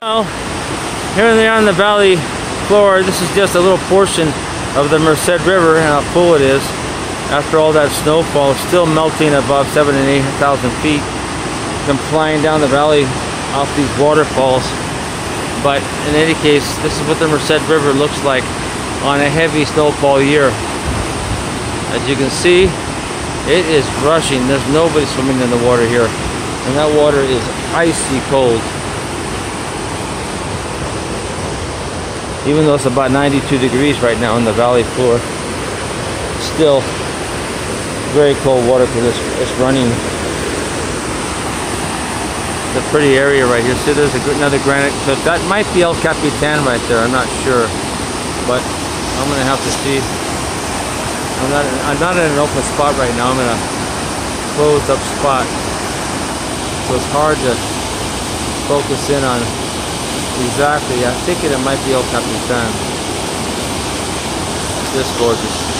Well, here they are on the valley floor. This is just a little portion of the Merced River and how full it is. After all that snowfall, still melting above seven and eight thousand feet. Come flying down the valley off these waterfalls. But in any case, this is what the Merced River looks like on a heavy snowfall year. As you can see, it is rushing. There's nobody swimming in the water here. And that water is icy cold. Even though it's about 92 degrees right now on the valley floor, still very cold water because it's, it's running it's a pretty area right here. See, there's a, another granite. So that might be El Capitan right there. I'm not sure, but I'm gonna have to see. I'm not. I'm not in an open spot right now. I'm in a closed up spot, so it's hard to focus in on exactly. I'm thinking it might be El Capitan. This gorgeous.